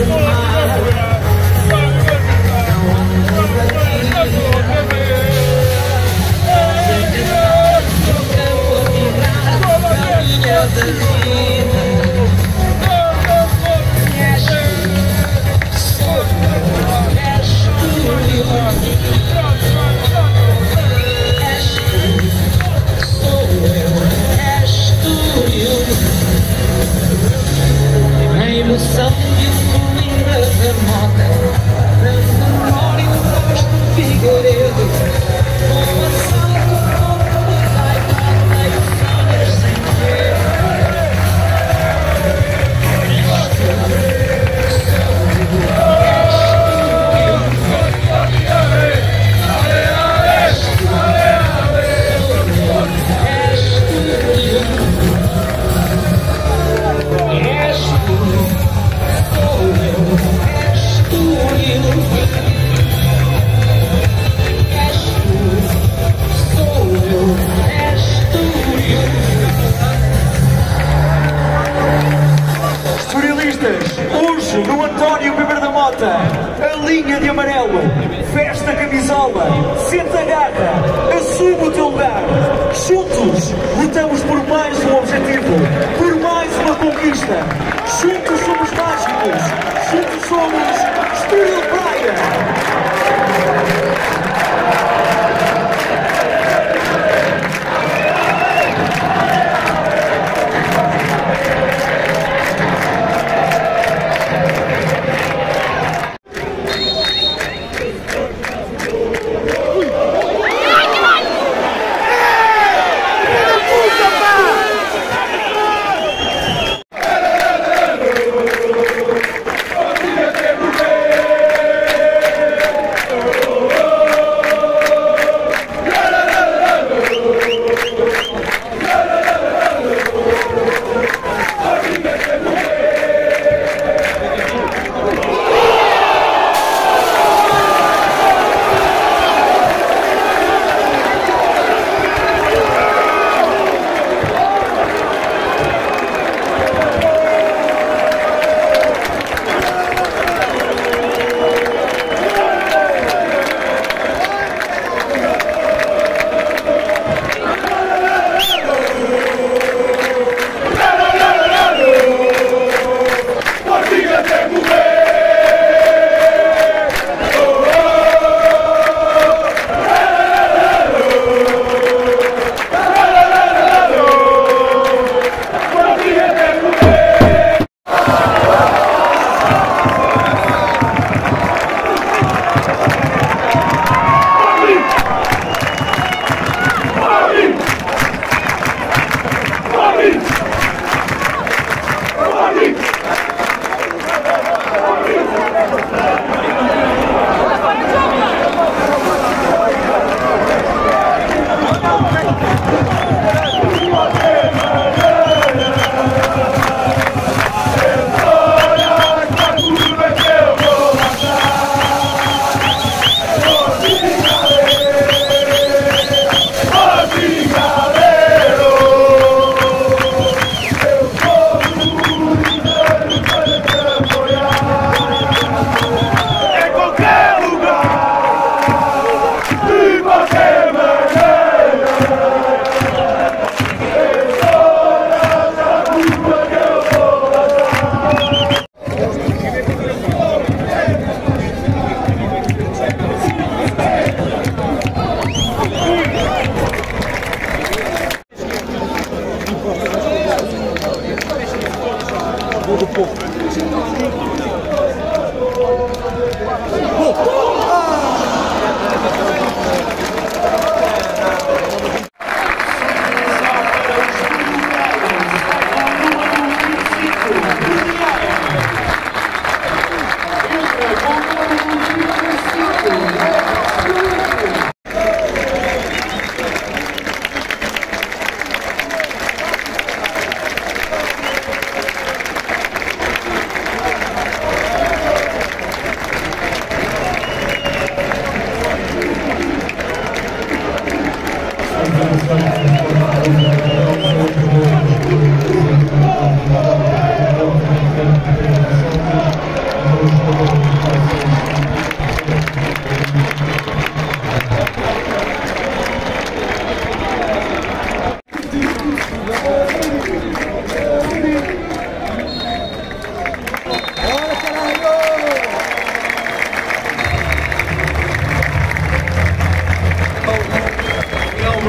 怎么爱我想我就不该让我来不 António Ribeiro da Mota, a linha de amarelo, festa a camisola, senta a garra, assume o teu lugar, juntos lutamos Oh, oh, oh.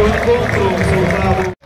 Encontro, soldado.